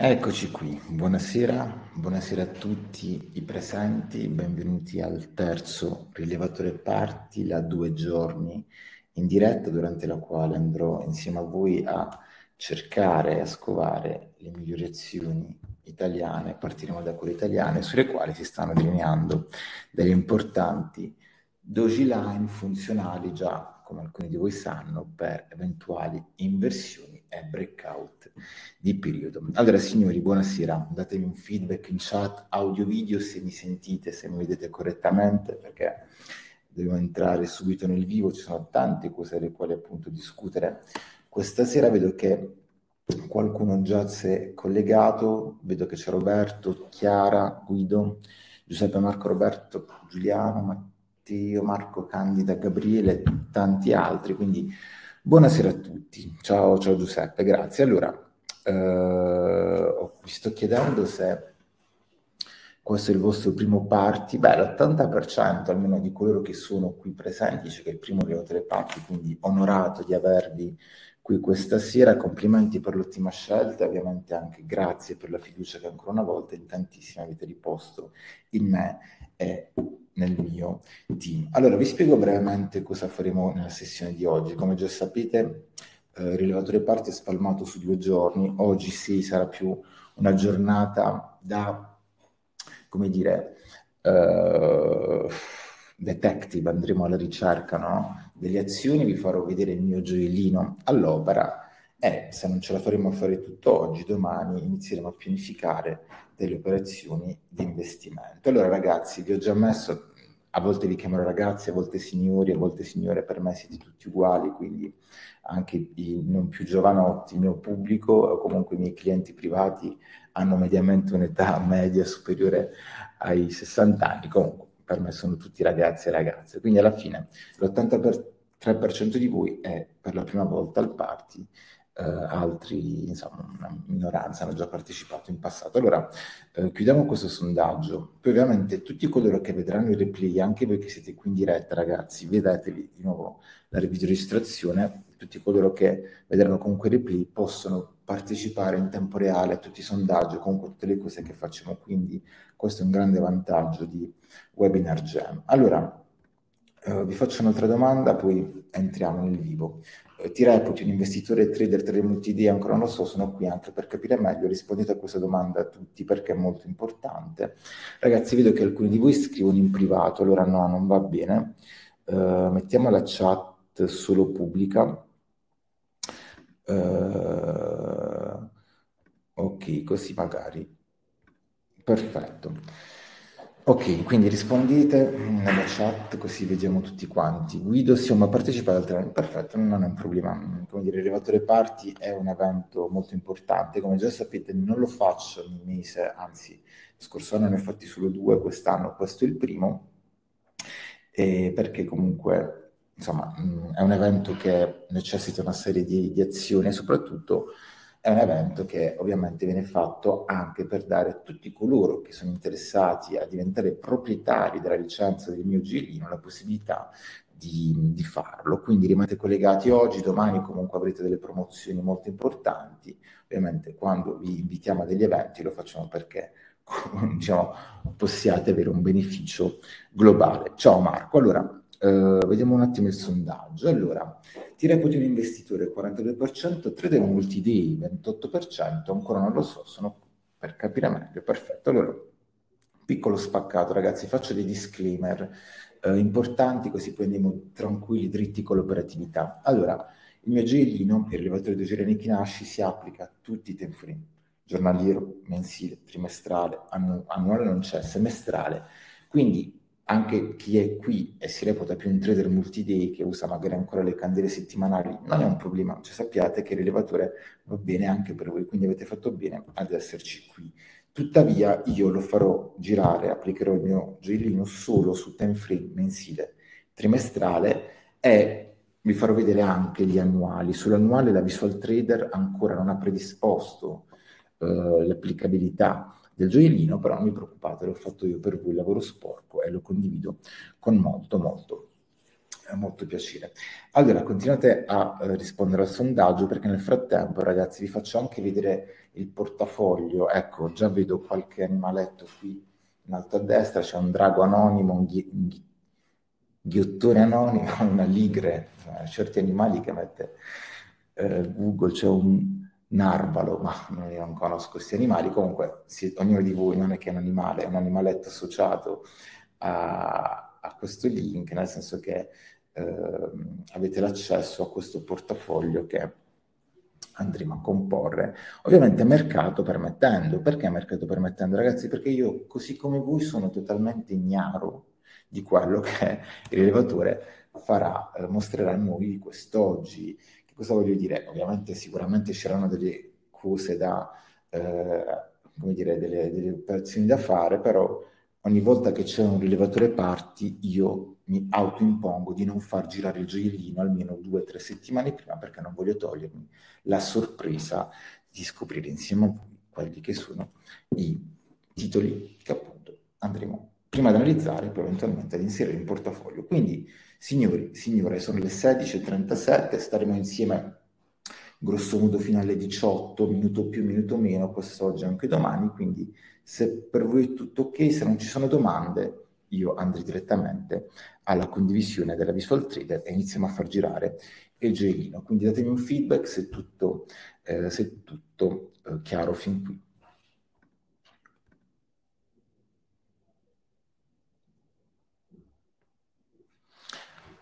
Eccoci qui, buonasera, buonasera a tutti i presenti, benvenuti al terzo rilevatore parti, la due giorni in diretta durante la quale andrò insieme a voi a cercare e a scovare le migliori azioni italiane, partiremo da quelle italiane sulle quali si stanno delineando delle importanti doji line funzionali già, come alcuni di voi sanno, per eventuali inversioni e breakout di periodo. Allora signori, buonasera, datemi un feedback in chat, audio, video, se mi sentite, se mi vedete correttamente, perché dobbiamo entrare subito nel vivo, ci sono tante cose delle quali appunto discutere. Questa sera vedo che qualcuno già si è collegato, vedo che c'è Roberto, Chiara, Guido, Giuseppe Marco Roberto, Giuliano, Matteo, Marco Candida, Gabriele e tanti altri, quindi Buonasera a tutti, ciao, ciao Giuseppe, grazie. Allora, eh, vi sto chiedendo se questo è il vostro primo party. Beh, l'80% almeno di coloro che sono qui presenti dice che è il primo di tre party, quindi onorato di avervi qui questa sera. Complimenti per l'ottima scelta, ovviamente anche grazie per la fiducia che ancora una volta in tantissimi avete riposto in me e nel mio team. Allora, vi spiego brevemente cosa faremo nella sessione di oggi. Come già sapete, eh, il rilevatore parti è spalmato su due giorni. Oggi sì, sarà più una giornata da, come dire, eh, detective, andremo alla ricerca no? delle azioni, vi farò vedere il mio gioiellino all'opera e se non ce la faremo a fare tutto oggi, domani inizieremo a pianificare delle operazioni di investimento. Allora ragazzi, vi ho già messo, a volte vi chiamerò ragazzi, a volte signori, a volte signore, per me siete tutti uguali, quindi anche i non più giovanotti, il mio pubblico o comunque i miei clienti privati hanno mediamente un'età media superiore ai 60 anni, comunque per me sono tutti ragazzi e ragazze, quindi alla fine l'83% di voi è per la prima volta al party eh, altri, insomma, una minoranza hanno già partecipato in passato. Allora, eh, chiudiamo questo sondaggio. Poi ovviamente tutti coloro che vedranno il replay, anche voi che siete qui in diretta, ragazzi, vedetevi di nuovo la videoregistrazione, tutti coloro che vedranno comunque il replay possono partecipare in tempo reale a tutti i sondaggi, comunque tutte le cose che facciamo, quindi questo è un grande vantaggio di Webinar Jam. Allora, eh, vi faccio un'altra domanda, poi entriamo nel vivo. Eh, ti reputi un investitore trader tra multi Ancora non lo so, sono qui anche per capire meglio. Rispondete a questa domanda a tutti perché è molto importante. Ragazzi, vedo che alcuni di voi scrivono in privato, allora no, non va bene. Uh, mettiamo la chat solo pubblica. Ok, così magari. Perfetto. Ok, quindi rispondete nella chat così vediamo tutti quanti. Guido, siamo partecipati al training, perfetto, non è un problema. Come dire, il rilevatore parti è un evento molto importante, come già sapete non lo faccio ogni mese, anzi, scorso anno ne ho fatti solo due, quest'anno questo è il primo, perché comunque, insomma, è un evento che necessita una serie di, di azioni e soprattutto è un evento che ovviamente viene fatto anche per dare a tutti coloro che sono interessati a diventare proprietari della licenza del mio gioiellino la possibilità di, di, farlo. Quindi rimanete collegati oggi, domani comunque avrete delle promozioni molto importanti. Ovviamente quando vi invitiamo a degli eventi lo facciamo perché diciamo, possiate avere un beneficio globale. Ciao Marco, allora Uh, vediamo un attimo il sondaggio. Allora, ti reputi un investitore 42%, trader multi-day 28%, ancora non lo so, sono per capire meglio. Perfetto. Allora, piccolo spaccato, ragazzi, faccio dei disclaimer uh, importanti così poi andiamo tranquilli, dritti con l'operatività. Allora, il mio gioiellino per il rilevatore di Giuliani Chinasci si applica a tutti i time frame, giornaliero, mensile, trimestrale, annu- annuale non c'è, semestrale. Quindi anche chi è qui e si reputa più un trader multi-day che usa magari ancora le candele settimanali, non è un problema, cioè sappiate che il rilevatore va bene anche per voi, quindi avete fatto bene ad esserci qui. Tuttavia io lo farò girare, applicherò il mio gioiellino solo su time frame mensile, trimestrale e vi farò vedere anche gli annuali. Sull'annuale la Visual Trader ancora non ha predisposto uh, l'applicabilità del gioiellino, però non vi preoccupate, l'ho fatto io per voi, lavoro sporco e lo condivido con molto, molto È molto piacere. Allora, continuate a eh, rispondere al sondaggio perché nel frattempo, ragazzi, vi faccio anche vedere il portafoglio. Ecco, già vedo qualche animaletto qui in alto a destra, c'è un drago anonimo, un, ghi- ghi- ghiottone anonimo, una ligre, certi animali che mette eh, Google, c'è un narvalo, ma non, conosco questi animali, comunque sì, ognuno di voi non è che è un animale, è un animaletto associato a, a questo link, nel senso che eh, avete l'accesso a questo portafoglio che andremo a comporre, ovviamente mercato permettendo. Perché mercato permettendo, ragazzi? Perché io, così come voi, sono totalmente ignaro di quello che il rilevatore farà, eh, mostrerà a noi quest'oggi. Cosa voglio dire? Ovviamente sicuramente c'erano delle cose da, eh, come dire, delle, delle operazioni da fare, però ogni volta che c'è un rilevatore parti io mi autoimpongo di non far girare il gioiellino almeno due o tre settimane prima perché non voglio togliermi la sorpresa di scoprire insieme a voi quelli che sono i titoli che appunto andremo prima ad analizzare e poi eventualmente ad inserire in portafoglio. Quindi, signori, signore, sono le 16.37, staremo insieme grosso modo fino alle 18, minuto più, minuto meno, quest'oggi e anche domani, quindi se per voi è tutto ok, se non ci sono domande, io andrei direttamente alla condivisione della Visual Trader e iniziamo a far girare il gioiellino. Quindi datemi un feedback se è tutto, eh, se è tutto eh, chiaro fin qui.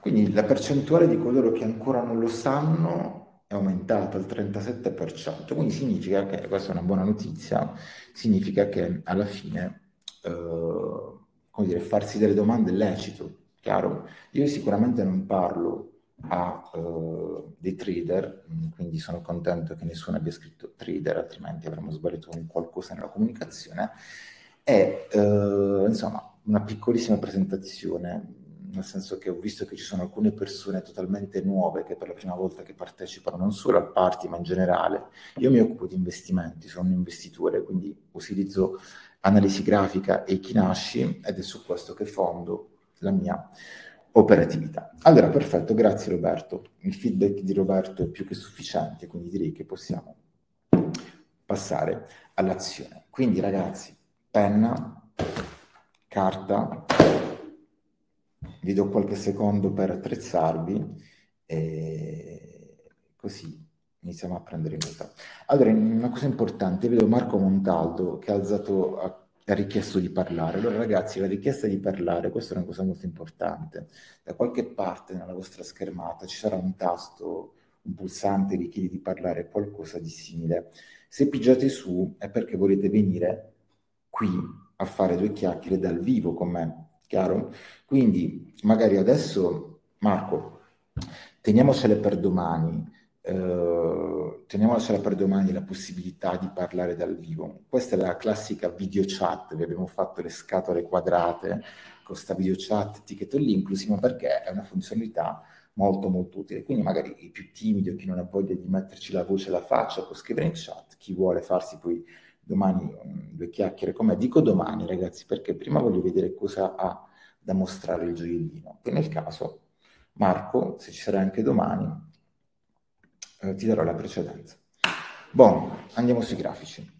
Quindi la percentuale di coloro che ancora non lo sanno è aumentata al 37%, quindi significa che, questa è una buona notizia, significa che alla fine, eh, come dire, farsi delle domande è lecito, chiaro? Io sicuramente non parlo a uh, dei trader, quindi sono contento che nessuno abbia scritto trader, altrimenti avremmo sbagliato qualcosa nella comunicazione. È uh, insomma una piccolissima presentazione nel senso che ho visto che ci sono alcune persone totalmente nuove che per la prima volta che partecipano non solo al party ma in generale. Io mi occupo di investimenti, sono un investitore, quindi utilizzo analisi grafica e Kinashi ed è su questo che fondo la mia operatività. Allora, perfetto, grazie Roberto. Il feedback di Roberto è più che sufficiente, quindi direi che possiamo passare all'azione. Quindi ragazzi, penna, carta, vi do qualche secondo per attrezzarvi e così iniziamo a prendere nota. Allora, una cosa importante, vedo Marco Montaldo che ha alzato, ha richiesto di parlare. Allora ragazzi, la richiesta di parlare, questa è una cosa molto importante. Da qualche parte nella vostra schermata ci sarà un tasto, un pulsante che chiede di parlare, qualcosa di simile. Se pigiate su è perché volete venire qui a fare due chiacchiere dal vivo con me Chiaro? Quindi magari adesso, Marco, teniamocele per domani, eh, teniamocela per domani la possibilità di parlare dal vivo. Questa è la classica video chat, vi abbiamo fatto le scatole quadrate con questa video chat, eticheto lì, inclusivo perché è una funzionalità molto molto utile. Quindi magari i più timidi o chi non ha voglia di metterci la voce e la faccia può scrivere in chat, chi vuole farsi poi domani um, due chiacchiere con me. Dico domani, ragazzi, perché prima voglio vedere cosa ha da mostrare il gioiellino. Poi nel caso, Marco, se ci sarà anche domani, eh, ti darò la precedenza. Buon, andiamo sui grafici.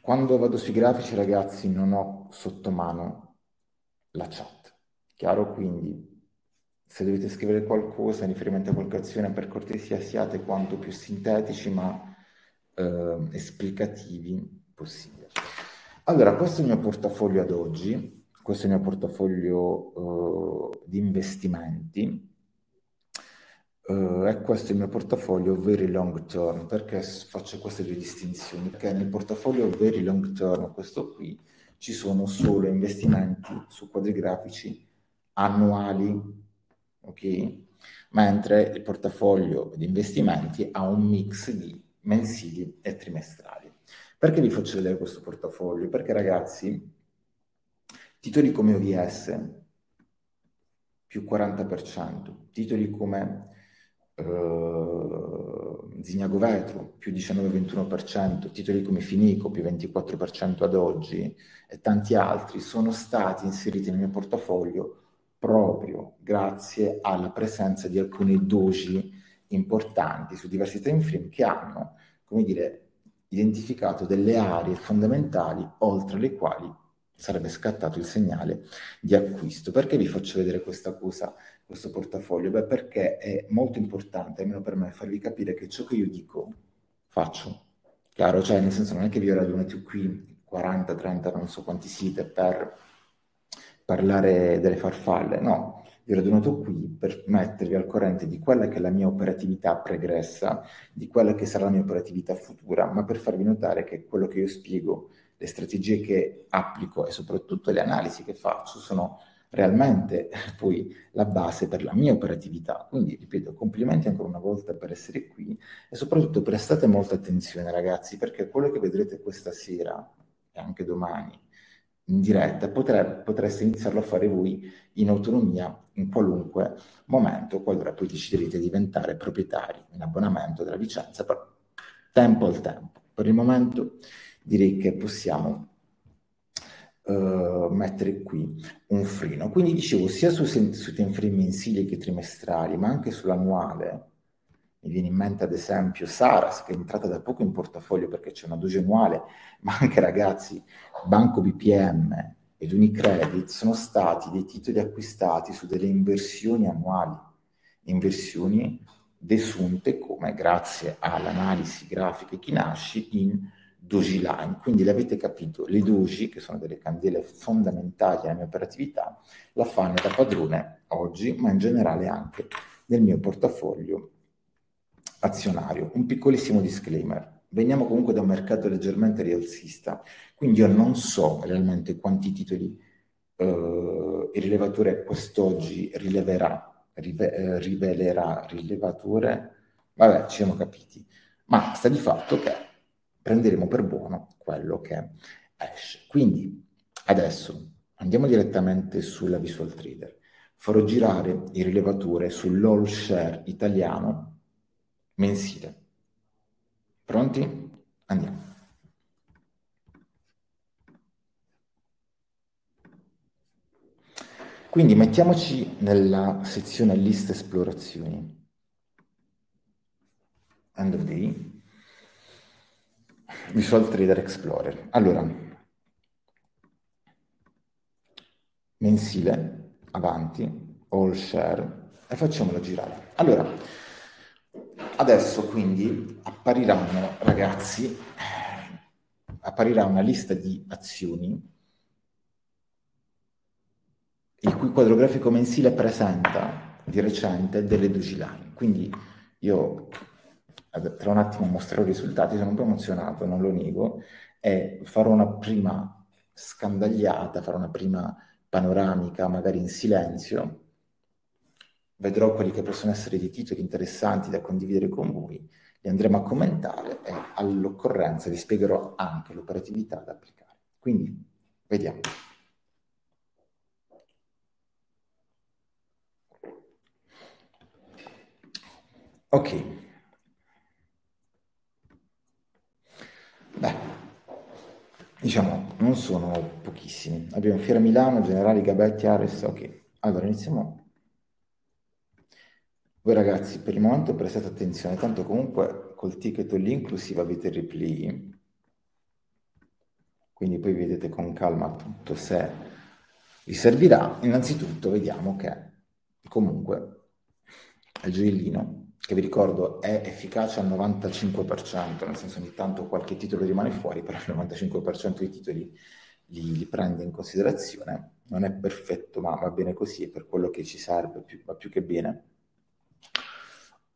Quando vado sui grafici, ragazzi, non ho sotto mano la chat. Chiaro? Quindi, se dovete scrivere qualcosa in riferimento a qualche azione, per cortesia siate quanto più sintetici, ma eh, esplicativi possibile. Allora, questo è il mio portafoglio ad oggi, questo è il mio portafoglio eh, di investimenti eh, e questo è il mio portafoglio very long term. Perché faccio queste due distinzioni? Perché nel portafoglio very long term, questo qui, ci sono solo investimenti su quadri grafici annuali, ok? Mentre il portafoglio di investimenti ha un mix di mensili e trimestrali. Perché vi faccio vedere questo portafoglio? Perché ragazzi, titoli come OVS più 40%, titoli come uh, Zignago Vetro più 19-21%, titoli come Finico più 24% ad oggi e tanti altri sono stati inseriti nel mio portafoglio proprio grazie alla presenza di alcuni doji importanti su diversi time frame che hanno, come dire, identificato delle aree fondamentali oltre le quali sarebbe scattato il segnale di acquisto. Perché vi faccio vedere questa cosa, questo portafoglio? Beh, perché è molto importante, almeno per me, farvi capire che ciò che io dico faccio. Chiaro? Cioè, nel senso, non è che vi ho radunati qui 40, 30, non so quanti siete per parlare delle farfalle, no. Vi radunato qui per mettervi al corrente di quella che è la mia operatività pregressa, di quella che sarà la mia operatività futura, ma per farvi notare che quello che io spiego, le strategie che applico e soprattutto le analisi che faccio sono realmente poi la base per la mia operatività. Quindi, ripeto, complimenti ancora una volta per essere qui e soprattutto prestate molta attenzione ragazzi, perché quello che vedrete questa sera e anche domani in diretta potre, potreste iniziarlo a fare voi in autonomia in qualunque momento, qualora poi deciderete di diventare proprietari in abbonamento della licenza, però tempo al tempo. Per il momento direi che possiamo uh, mettere qui un freno. Quindi dicevo, sia su, su time frame mensili che trimestrali, ma anche sull'annuale, mi viene in mente ad esempio Saras, che è entrata da poco in portafoglio perché c'è una doge annuale, ma anche ragazzi, Banco BPM ed Unicredit sono stati dei titoli acquistati su delle inversioni annuali, inversioni desunte come grazie all'analisi grafica e Kinashi in Doji Line. Quindi l'avete capito, le Doji, che sono delle candele fondamentali alla mia operatività, la fanno da padrone oggi, ma in generale anche nel mio portafoglio azionario. Un piccolissimo disclaimer. Veniamo comunque da un mercato leggermente rialzista, quindi io non so realmente quanti titoli eh, il rilevatore quest'oggi rileverà, rive, eh, rivelerà, rilevatore, vabbè, ci siamo capiti, ma sta di fatto che prenderemo per buono quello che esce. Quindi adesso andiamo direttamente sulla Visual Trader. Farò girare il rilevatore sull'all share italiano mensile. Pronti? Andiamo. Quindi mettiamoci nella sezione lista esplorazioni. End of day. Visual Trader Explorer. Allora, mensile, avanti, all share e facciamolo girare. Allora, Adesso quindi appariranno, ragazzi, apparirà una lista di azioni il cui quadro grafico mensile presenta di recente delle Line. Quindi io tra un attimo mostrerò i risultati, sono un po' emozionato, non lo nego, e farò una prima scandagliata, farò una prima panoramica, magari in silenzio, vedrò quelli che possono essere dei titoli interessanti da condividere con voi, li andremo a commentare e all'occorrenza vi spiegherò anche l'operatività da applicare. Quindi, vediamo. Ok. Beh, diciamo, non sono pochissimi. Abbiamo Fiera Milano, Generali Gabetti, Ares, ok. Allora, iniziamo voi ragazzi, per il momento prestate attenzione, tanto comunque col ticket lì inclusive avete il replay, quindi poi vedete con calma tutto se vi servirà. Innanzitutto vediamo che comunque il gioiellino, che vi ricordo è efficace al 95%, nel senso ogni tanto qualche titolo rimane fuori, però il 95% dei titoli li, li, prende in considerazione. Non è perfetto, ma va bene così, per quello che ci serve, più, va più che bene.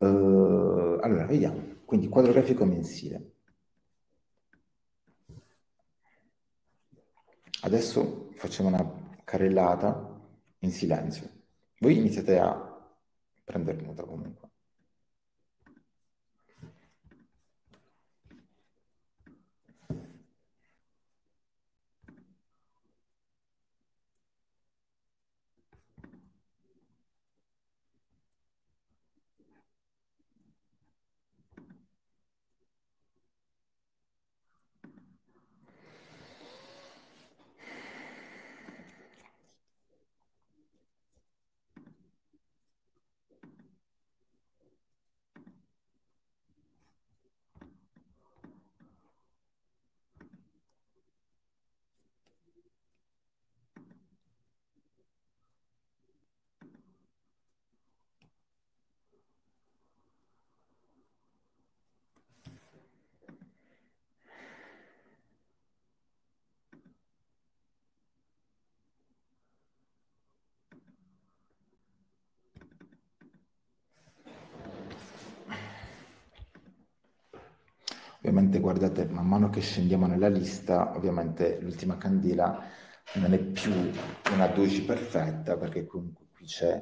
Uh, allora, vediamo. Quindi quadro grafico mensile. Adesso facciamo una carrellata in silenzio. Voi iniziate a prendere nota comunque. Ovviamente guardate, man mano che scendiamo nella lista, ovviamente l'ultima candela non è più una 12 perfetta, perché comunque qui c'è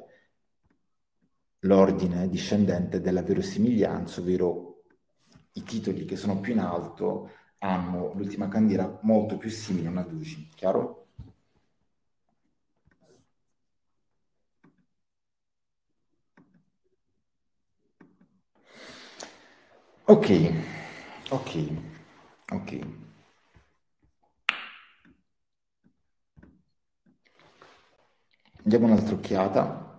l'ordine discendente della verosimiglianza, ovvero i titoli che sono più in alto hanno l'ultima candela molto più simile a una 12, chiaro? Ok, ok, ok. Diamo un'altra occhiata.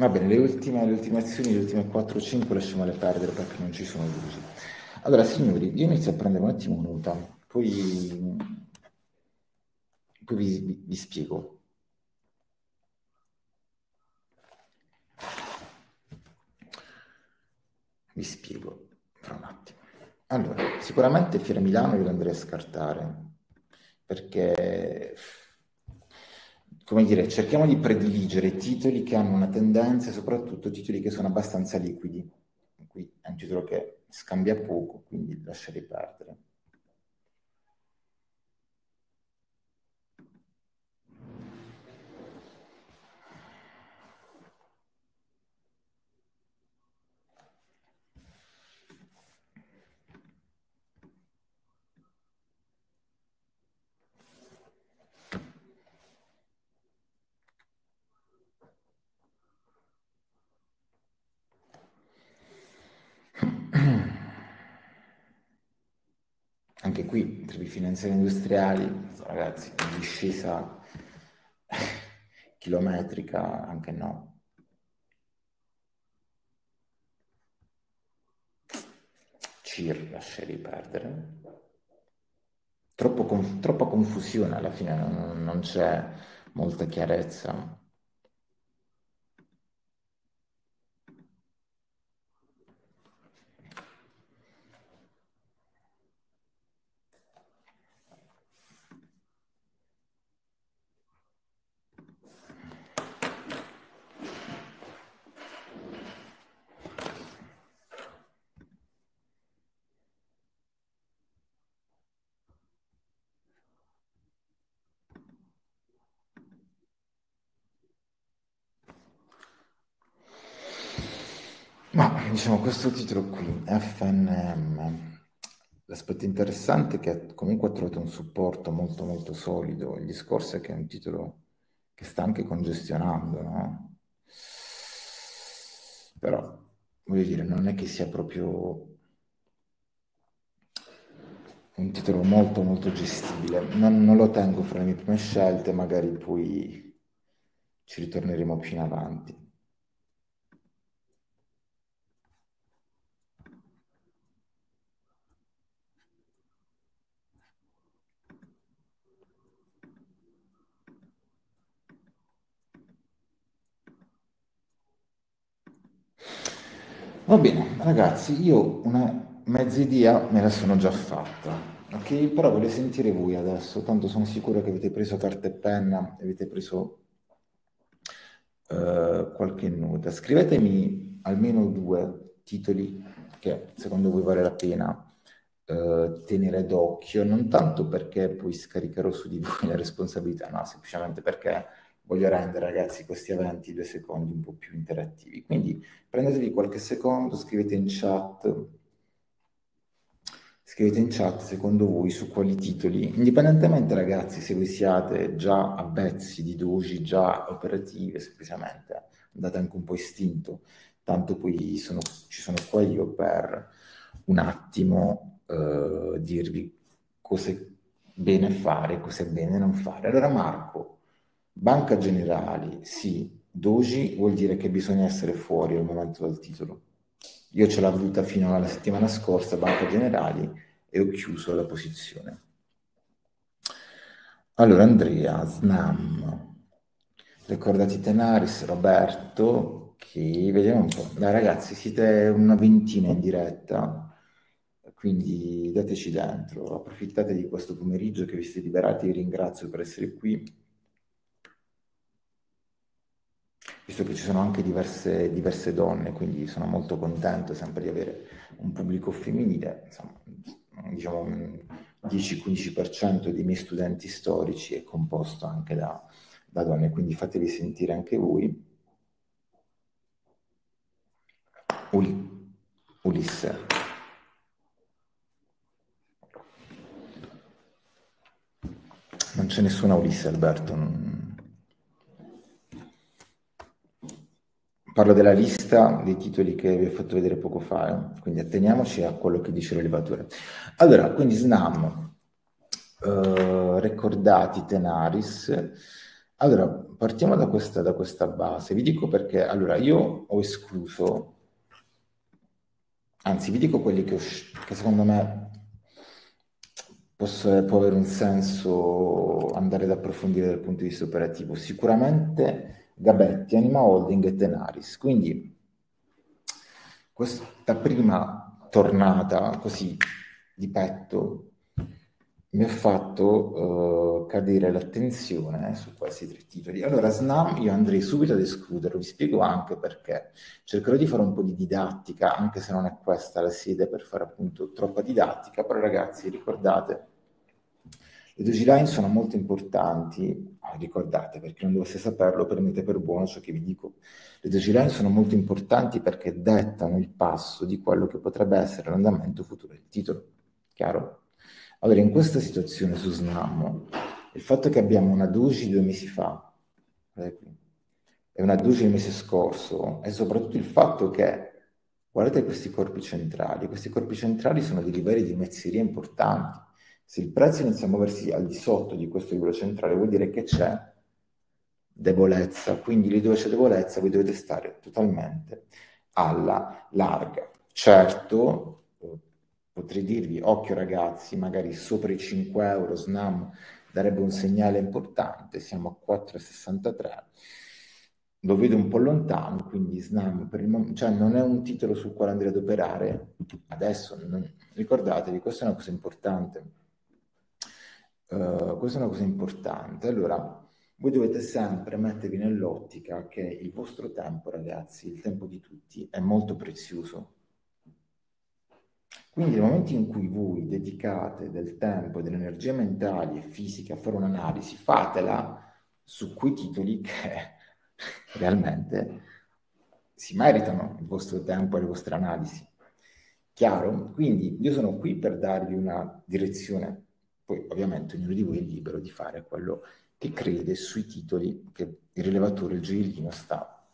Va bene, le ultime, le ultime azioni, le ultime 4-5 lasciamole perdere perché non ci sono usi. Allora, signori, io inizio a prendere un attimo nota, poi, poi vi, vi spiego. Vi spiego fra un attimo. Allora, sicuramente Fiera Milano io andrei a scartare, perché come dire, cerchiamo di prediligere titoli che hanno una tendenza, soprattutto titoli che sono abbastanza liquidi. Qui è un titolo che scambia poco, quindi lascerei perdere. Anche qui, tra i finanziari industriali, ragazzi, discesa chilometrica, anche no. CIR lascerei perdere. Troppo troppa confusione alla fine, non, non c'è molta chiarezza. Ma diciamo questo titolo qui, FNM, l'aspetto interessante è che comunque ha trovato un supporto molto molto solido, il discorso è che è un titolo che sta anche congestionando, no? Però, voglio dire, non è che sia proprio un titolo molto molto gestibile, non, non lo tengo fra le mie prime scelte, magari poi ci ritorneremo più in avanti. Va bene, ragazzi, io una mezza idea me la sono già fatta, ok? Però voglio sentire voi adesso, tanto sono sicuro che avete preso carta e penna, avete preso uh, qualche nota. Scrivetemi almeno due titoli che secondo voi vale la pena uh, tenere d'occhio, non tanto perché poi scaricherò su di voi la responsabilità, no, semplicemente perché voglio rendere ragazzi questi eventi due secondi un po' più interattivi. Quindi prendetevi qualche secondo, scrivete in chat, scrivete in chat secondo voi su quali titoli, indipendentemente ragazzi se voi siate già avvezzi di doji, già operative, semplicemente andate anche un po' istinto, tanto poi sono, ci sono qua io per un attimo eh, dirvi cosa è bene fare, cosa è bene non fare. Allora Marco, Banca Generali, sì, Doji vuol dire che bisogna essere fuori al momento del titolo. Io ce l'ho avuta fino alla settimana scorsa, Banca Generali, e ho chiuso la posizione. Allora Andrea, Snam, ricordati Tenaris, Roberto, che vediamo un po'. Dai ragazzi, siete una ventina in diretta, quindi dateci dentro, approfittate di questo pomeriggio che vi siete liberati, vi ringrazio per essere qui. Visto che ci sono anche diverse, diverse donne, quindi sono molto contento sempre di avere un pubblico femminile, insomma, diciamo 10-15% dei miei studenti storici è composto anche da, da donne, quindi fatevi sentire anche voi. Ul- Ulisse. Non c'è nessuna Ulisse, Alberto. Non... Parlo della lista dei titoli che vi ho fatto vedere poco fa, eh? quindi atteniamoci a quello che dice l'elevatore. Allora, quindi Snam, uh, ricordati Tenaris. Allora, partiamo da questa, da questa base. Vi dico perché, allora, io ho escluso, anzi, vi dico quelli che, ho, che secondo me posso, può avere un senso andare ad approfondire dal punto di vista operativo. Sicuramente Gabetti, Anima Holding e Tenaris. Quindi questa prima tornata così di petto mi ha fatto uh, cadere l'attenzione su questi tre titoli. Allora, SNAM io andrei subito ad escluderlo, vi spiego anche perché. Cercherò di fare un po' di didattica, anche se non è questa la sede per fare appunto troppa didattica, però ragazzi ricordate le due line sono molto importanti, ah, ricordate perché non dovesse saperlo, prendete per buono ciò che vi dico. Le due line sono molto importanti perché dettano il passo di quello che potrebbe essere l'andamento futuro del titolo. Chiaro? Allora, in questa situazione su Snam, il fatto che abbiamo una doji due mesi fa e una doji il mese scorso, e soprattutto il fatto che, guardate questi corpi centrali, questi corpi centrali sono dei livelli di mezzeria importanti se il prezzo inizia a muoversi al di sotto di questo livello centrale, vuol dire che c'è debolezza, quindi lì dove c'è debolezza voi dovete stare totalmente alla larga. Certo, potrei dirvi, occhio ragazzi, magari sopra i 5 euro SNAM darebbe un segnale importante, siamo a 4,63, lo vedo un po' lontano, quindi SNAM per il momento, cioè non è un titolo sul quale andrei ad operare adesso, non, ricordatevi, questa è una cosa importante Uh, questa è una cosa importante. Allora, voi dovete sempre mettervi nell'ottica che il vostro tempo, ragazzi, il tempo di tutti, è molto prezioso. Quindi nel momento in cui voi dedicate del tempo, delle energie mentali e fisiche a fare un'analisi, fatela su quei titoli che realmente si meritano il vostro tempo e le vostre analisi. Chiaro? Quindi io sono qui per darvi una direzione poi ovviamente ognuno di voi è libero di fare quello che crede sui titoli che il rilevatore, il gioiellino, sta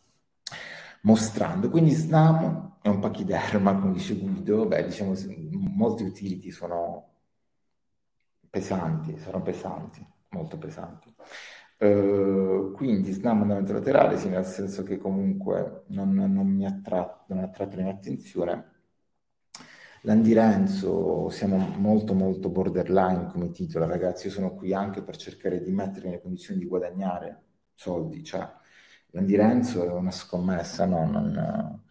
mostrando. Quindi SNAM è un pachiderma, come dice Guido, beh, diciamo, molti utility sono pesanti, sono pesanti, molto pesanti. Uh, quindi SNAM andamento laterale, sì, nel senso che comunque non, non mi ha attratto, non ha attratto la mia attenzione Landi Renzo, siamo molto molto borderline come titolo, ragazzi, io sono qui anche per cercare di mettermi nelle condizioni di guadagnare soldi, cioè Landi Renzo è una scommessa, no? Non,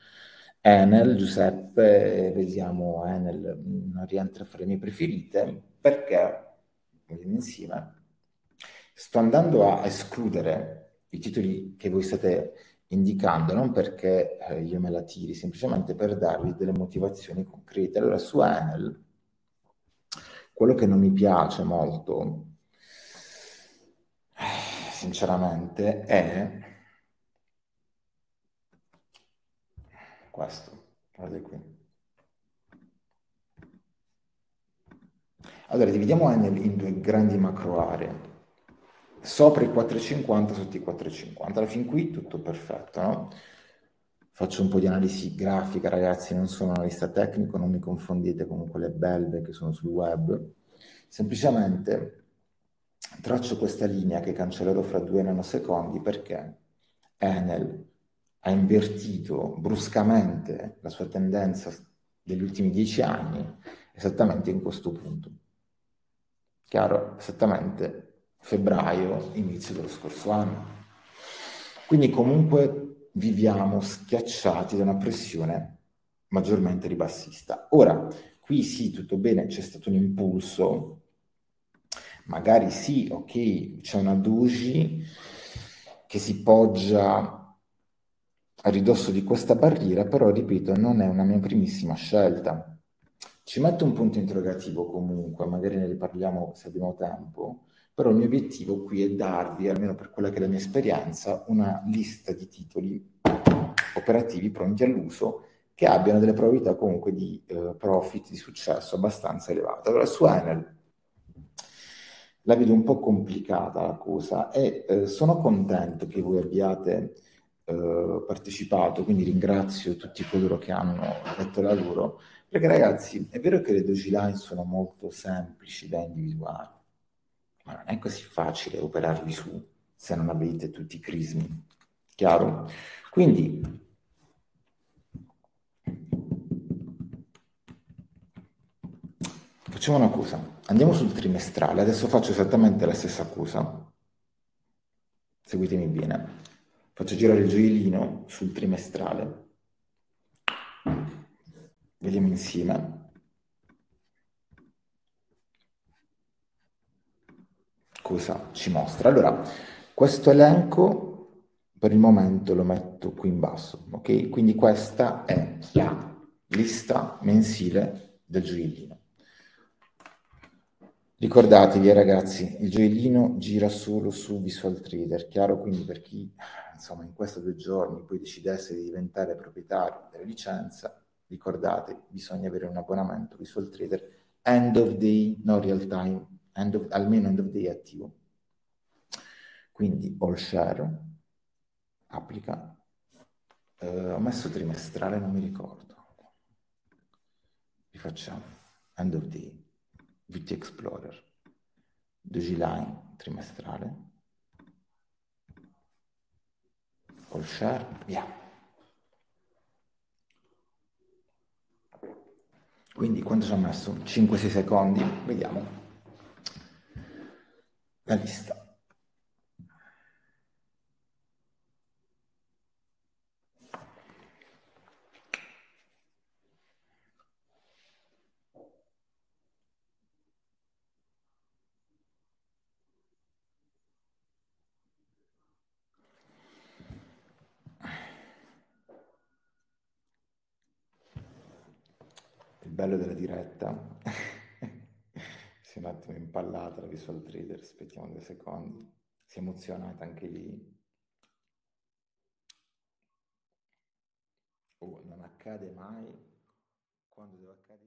Enel, Giuseppe, vediamo, Enel non rientra fra le mie preferite perché, vediamo insieme, sto andando a escludere i titoli che voi state indicando non perché eh, io me la tiri, semplicemente per darvi delle motivazioni concrete. Allora, su Enel, quello che non mi piace molto, sinceramente, è questo. Guardate qui. Allora, dividiamo Enel in due grandi macro aree. Sopra i 4,50, sotto i 4,50. Alla fin qui tutto perfetto, no? Faccio un po' di analisi grafica, ragazzi, non sono analista tecnico, non mi confondete con quelle belve che sono sul web. Semplicemente traccio questa linea che cancellerò fra due nanosecondi perché Enel ha invertito bruscamente la sua tendenza degli ultimi dieci anni esattamente in questo punto. Chiaro? Esattamente febbraio, inizio dello scorso anno. Quindi comunque viviamo schiacciati da una pressione maggiormente ribassista. Ora, qui sì, tutto bene, c'è stato un impulso, magari sì, ok, c'è una Doji che si poggia a ridosso di questa barriera, però ripeto, non è una mia primissima scelta. Ci metto un punto interrogativo comunque, magari ne riparliamo se abbiamo tempo, però il mio obiettivo qui è darvi, almeno per quella che è la mia esperienza, una lista di titoli operativi pronti all'uso che abbiano delle probabilità comunque di eh, profit, di successo abbastanza elevate. Allora su Enel la vedo un po' complicata la cosa e eh, sono contento che voi abbiate eh, partecipato, quindi ringrazio tutti coloro che hanno detto la loro, perché ragazzi è vero che le doji line sono molto semplici da individuare, ma non è così facile operarli su se non avete tutti i crismi, chiaro? Quindi facciamo una cosa, andiamo sul trimestrale, adesso faccio esattamente la stessa cosa, seguitemi bene. Faccio girare il gioiellino sul trimestrale. Vediamo insieme. Cosa ci mostra? Allora, questo elenco per il momento lo metto qui in basso, ok? Quindi questa è la lista mensile del gioiellino. Ricordatevi ragazzi, il gioiellino gira solo su Visual Trader, chiaro? Quindi per chi insomma in questi due giorni poi decidesse di diventare proprietario della licenza, ricordate, bisogna avere un abbonamento Visual Trader end of day, non real time, end of, almeno end of day attivo. Quindi all share, applica, uh, ho messo trimestrale, non mi ricordo. Rifacciamo, end of day, VT Explorer, 2G Line trimestrale, col share, via. Quindi quanto ci ha messo? 5-6 secondi, vediamo la lista. bello della diretta. Un attimo impallata la visual trader, aspettiamo due secondi. Si è emozionata anche lì. Oh, non accade mai quando deve accadere.